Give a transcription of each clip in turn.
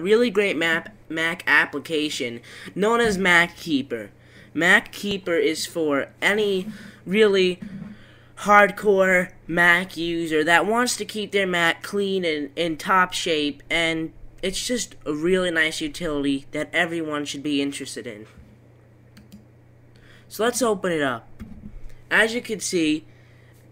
really great map Mac application known as MacKeeper. Mac Keeper is for any really hardcore Mac user that wants to keep their Mac clean and in top shape and it's just a really nice utility that everyone should be interested in. So let's open it up. As you can see,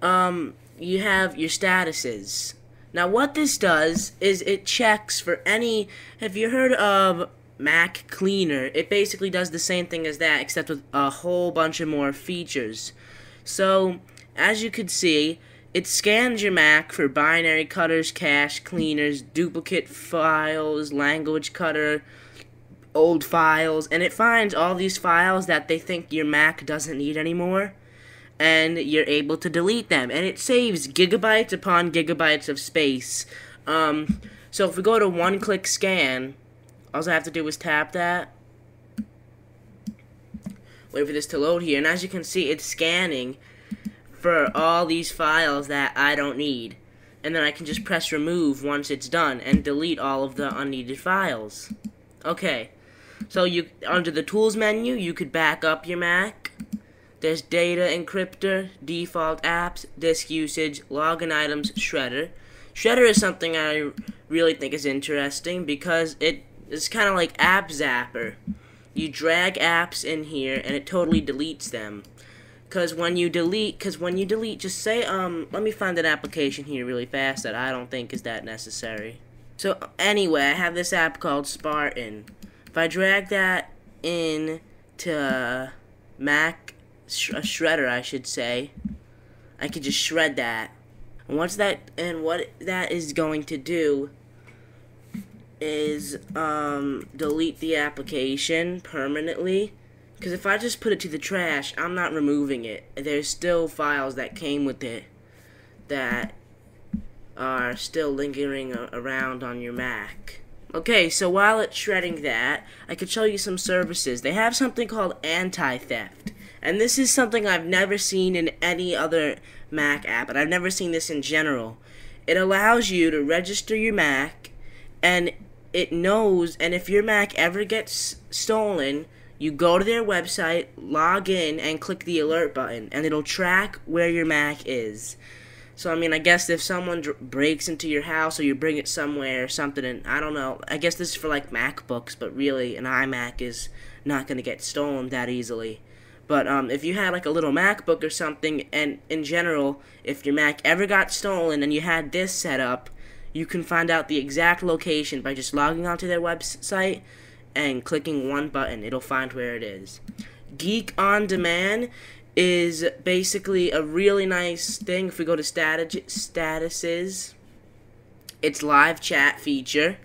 um, you have your statuses. Now what this does is it checks for any, have you heard of Mac Cleaner? It basically does the same thing as that except with a whole bunch of more features. So, as you can see, it scans your Mac for binary cutters, cache cleaners, duplicate files, language cutter, old files, and it finds all these files that they think your Mac doesn't need anymore and you're able to delete them. And it saves gigabytes upon gigabytes of space. Um, so if we go to one-click scan, all I have to do is tap that. Wait for this to load here. And as you can see, it's scanning for all these files that I don't need. And then I can just press remove once it's done and delete all of the unneeded files. Okay. So you under the tools menu, you could back up your Mac there's data encryptor, default apps, disk usage, login items, shredder. Shredder is something I really think is interesting because it is kind of like AppZapper. You drag apps in here and it totally deletes them. Cause when you delete, cause when you delete, just say um. Let me find an application here really fast that I don't think is that necessary. So anyway, I have this app called Spartan. If I drag that in to Mac sh a shredder, I should say. I could just shred that. And once that and what that is going to do is um, delete the application permanently. Because if I just put it to the trash, I'm not removing it. There's still files that came with it that are still lingering around on your Mac. Okay, so while it's shredding that, I could show you some services. They have something called anti-theft. And this is something I've never seen in any other Mac app, and I've never seen this in general. It allows you to register your Mac, and it knows, and if your Mac ever gets stolen, you go to their website, log in, and click the alert button, and it'll track where your Mac is. So, I mean, I guess if someone breaks into your house or you bring it somewhere or something, and I don't know, I guess this is for like MacBooks, but really, an iMac is not going to get stolen that easily. But um, if you had like a little MacBook or something, and in general, if your Mac ever got stolen and you had this set up, you can find out the exact location by just logging onto their website and clicking one button. It'll find where it is. Geek on Demand is basically a really nice thing. If we go to status statuses, it's live chat feature.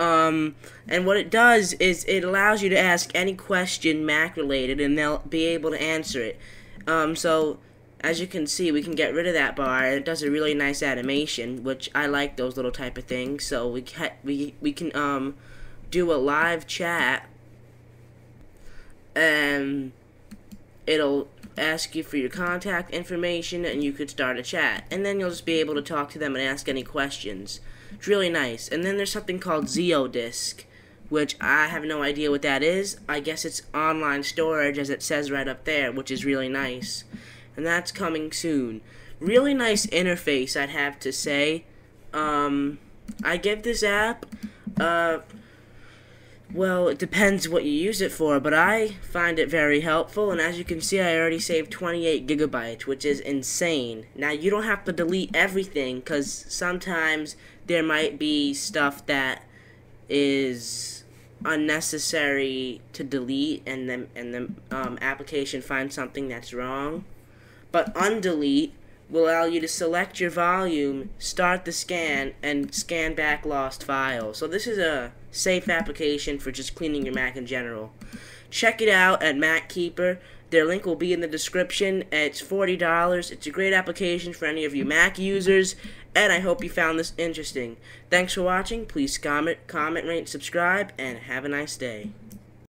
Um, and what it does is it allows you to ask any question Mac related and they'll be able to answer it. Um, so as you can see, we can get rid of that bar. It does a really nice animation, which I like those little type of things. So we can, we we can um do a live chat, and it'll ask you for your contact information, and you could start a chat, and then you'll just be able to talk to them and ask any questions. It's really nice. And then there's something called ZeoDisk, which I have no idea what that is. I guess it's online storage, as it says right up there, which is really nice. And that's coming soon. Really nice interface, I'd have to say. Um, I give this app, uh, well, it depends what you use it for, but I find it very helpful, and as you can see, I already saved 28 gigabytes, which is insane. Now, you don't have to delete everything, because sometimes there might be stuff that is unnecessary to delete, and then and the um, application finds something that's wrong. But undelete will allow you to select your volume, start the scan, and scan back lost files. So this is a safe application for just cleaning your Mac in general. Check it out at MacKeeper. Their link will be in the description. It's $40. It's a great application for any of you Mac users, and I hope you found this interesting. Thanks for watching. Please comment, comment, rate, subscribe, and have a nice day.